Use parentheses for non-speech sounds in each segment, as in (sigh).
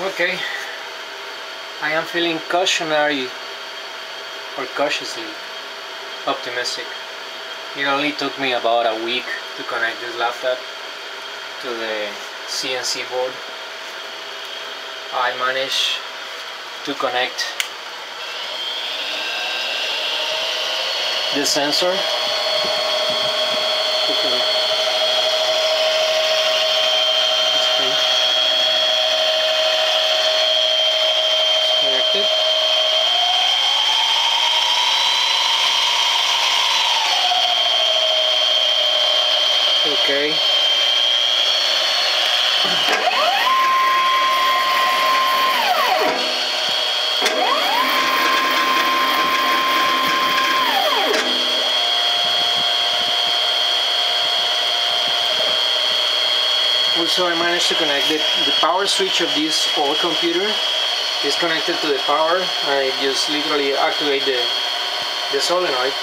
Okay. I am feeling cautionary or cautiously optimistic. It only took me about a week to connect this laptop to the CNC board. I managed to connect the sensor. Okay. This thing. It's connected. Okay. Also I managed to connect the, the power switch of this old computer is connected to the power. I just literally activate the, the solenoid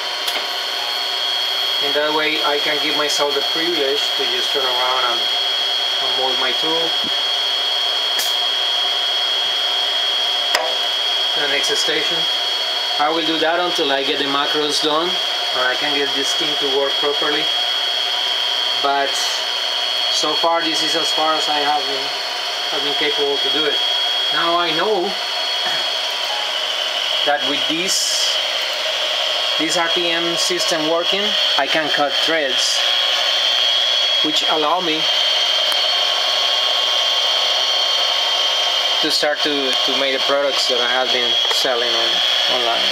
and that way I can give myself the privilege to just turn around and, and mold my tool to the next station. I will do that until I get the macros done and I can get this thing to work properly but so far this is as far as I have been, have been capable to do it. Now I know (coughs) that with this this RPM system working I can cut threads which allow me to start to, to make the products that I have been selling on online.